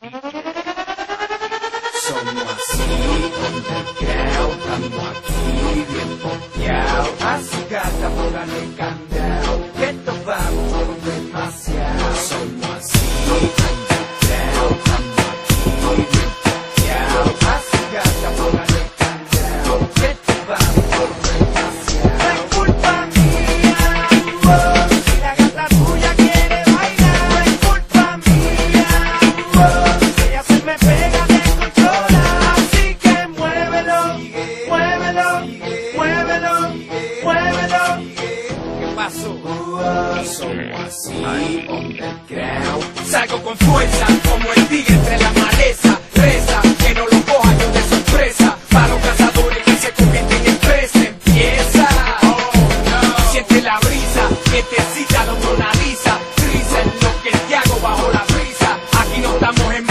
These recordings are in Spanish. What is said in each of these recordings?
Somos así, underground, estamos aquí bien pokeados. Así gata, póngale candado, muévelo, muévelo, muévelo. ¿Qué pasó? Somos así, underground. Salgo con fuerza, como el tigre entre la maleza. Reza, que no lo coja yo de sorpresa. Para los cazadores que se convierten en presa. Empieza, siente la brisa, quietecita, no analiza. Risa en lo que te hago bajo la brisa. Aquí no estamos en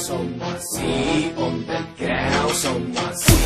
someone see on the ground, someone sleep.